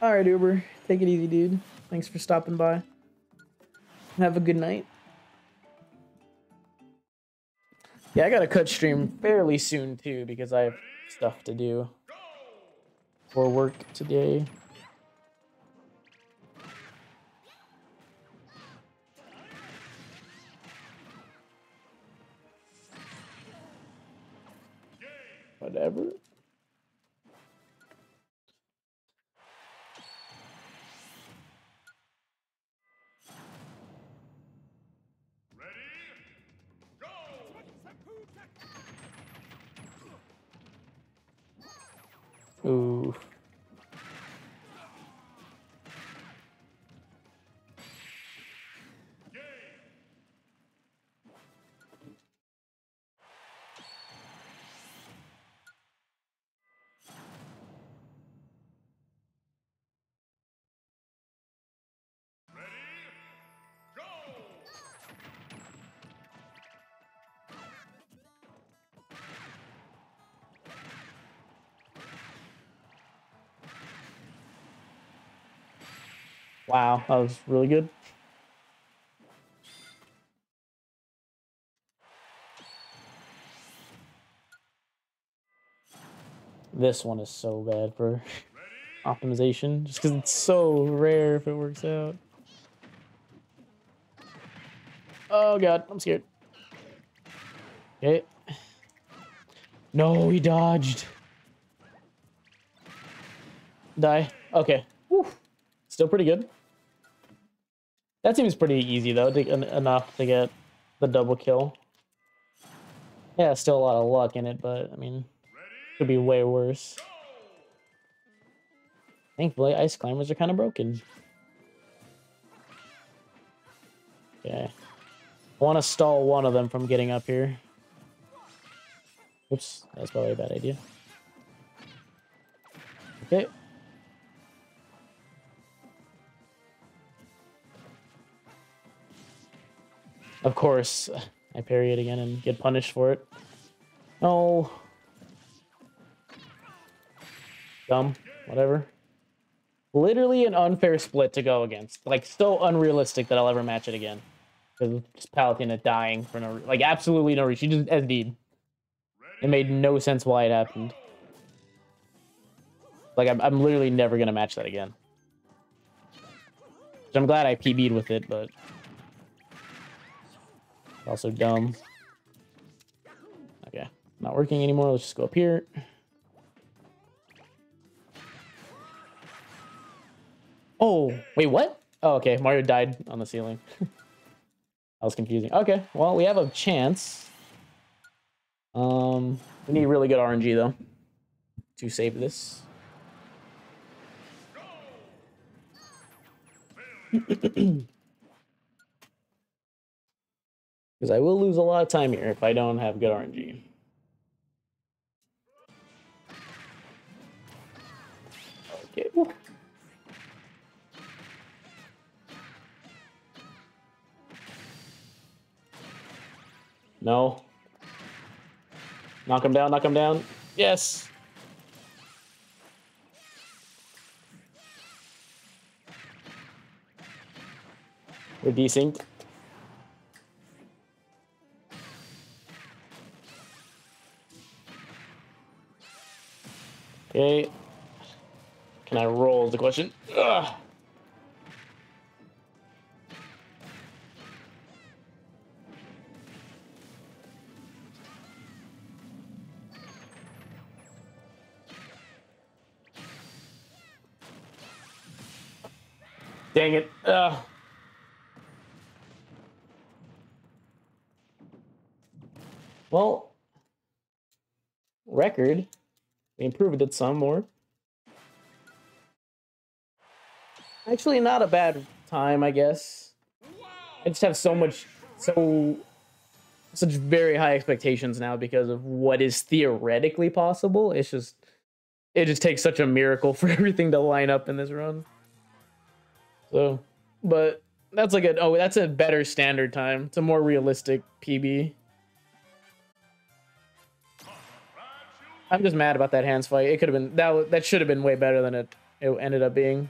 All right, Uber. Take it easy, dude. Thanks for stopping by. Have a good night. Yeah, I gotta cut stream fairly soon too because I have stuff to do for work today. Whatever. Ooh. Wow, that was really good. This one is so bad for optimization, just because it's so rare if it works out. Oh god, I'm scared. Okay. No, he dodged. Die. Okay. Still pretty good. That seems pretty easy though, to, en enough to get the double kill. Yeah, still a lot of luck in it, but I mean, could be way worse. Thankfully, ice climbers are kind of broken. Okay. I want to stall one of them from getting up here. Oops, that's probably a bad idea. Okay. Of course, I parry it again and get punished for it. No. Dumb. Whatever. Literally an unfair split to go against. Like, so unrealistic that I'll ever match it again. Because Palutena dying for no... Like, absolutely no reason. She just SD'd. It made no sense why it happened. Like, I'm, I'm literally never going to match that again. I'm glad I PB'd with it, but... Also dumb. Okay, not working anymore. Let's just go up here. Oh, wait, what? Oh, okay. Mario died on the ceiling. that was confusing. Okay, well, we have a chance. Um, we need really good RNG, though, to save this. Because I will lose a lot of time here if I don't have good RNG. Okay. No. Knock him down, knock him down. Yes. We're desynced. Okay. Can I roll the question. Ugh. Dang it. Ugh. Well, record. We improved it some more. Actually, not a bad time, I guess. I just have so much, so, such very high expectations now because of what is theoretically possible. It's just, it just takes such a miracle for everything to line up in this run. So, but that's like a, oh, that's a better standard time. It's a more realistic PB. I'm just mad about that hands fight. It could have been that. That should have been way better than it. It ended up being.